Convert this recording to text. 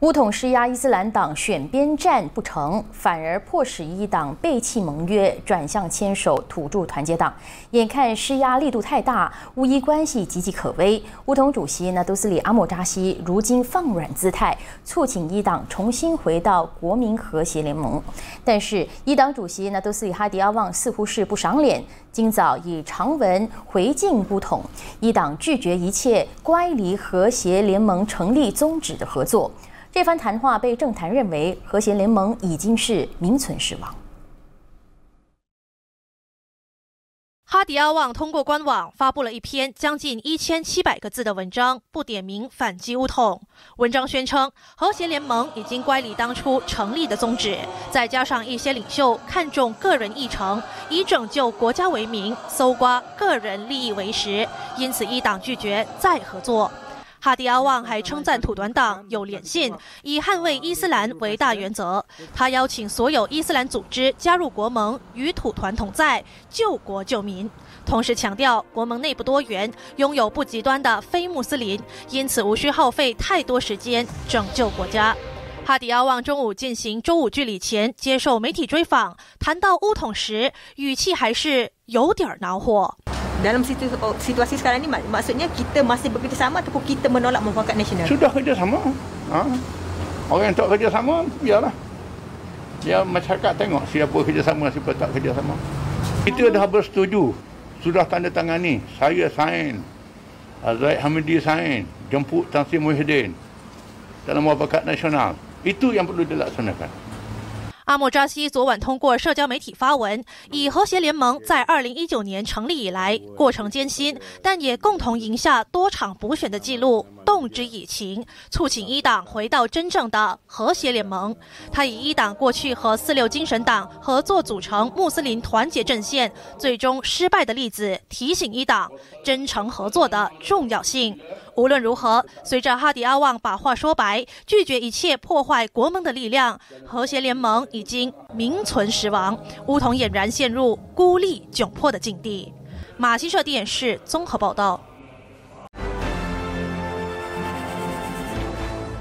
乌统施压伊斯兰党选边站不成，反而迫使伊党背弃盟约，转向牵手土著团结党。眼看施压力度太大，乌伊关系岌岌可危。乌统主席纳杜斯里阿莫扎西如今放软姿态，促请伊党重新回到国民和谐联盟。但是伊党主席纳杜斯里哈迪阿旺似乎是不赏脸，今早以长文回敬乌统，伊党拒绝一切乖离和谐联盟成立宗旨的合作。这番谈话被政坛认为和谐联盟已经是名存实亡。哈迪阿旺通过官网发布了一篇将近一千七百个字的文章，不点名反击乌统。文章宣称，和谐联盟已经乖离当初成立的宗旨，再加上一些领袖看重个人议程，以拯救国家为名，搜刮个人利益为实，因此一党拒绝再合作。哈迪阿旺还称赞土团党有连性，以捍卫伊斯兰为大原则。他邀请所有伊斯兰组织加入国盟，与土团同在，救国救民。同时强调，国盟内部多元，拥有不极端的非穆斯林，因此无需耗费太多时间拯救国家。哈迪阿旺中午进行周五聚礼前接受媒体追访，谈到乌统时，语气还是有点恼火。Dalam situasi sekarang ni maksudnya kita masih bekerjasama ataupun kita menolak mufakat nasional? Sudah kerjasama. Ha? Orang yang tak kerjasama, biarlah. Ya masyarakat tengok siapa kerjasama, siapa tak kerjasama. Kita dah bersetuju. Sudah tanda tangani. Saya sign. Zaid Hamidi sign. Jemput Tan Sri Muhyiddin. Dalam mufakat nasional. Itu yang perlu dilaksanakan. 阿莫扎西昨晚通过社交媒体发文，以和谐联盟在二零一九年成立以来过程艰辛，但也共同赢下多场补选的记录，动之以情，促请一党回到真正的和谐联盟。他以一党过去和四六精神党合作组成穆斯林团结阵线，最终失败的例子，提醒一党真诚合作的重要性。无论如何，随着哈迪阿旺把话说白，拒绝一切破坏国盟的力量，和谐联盟已经名存实亡，乌统俨然陷入孤立窘迫的境地。马新社电视综合报道。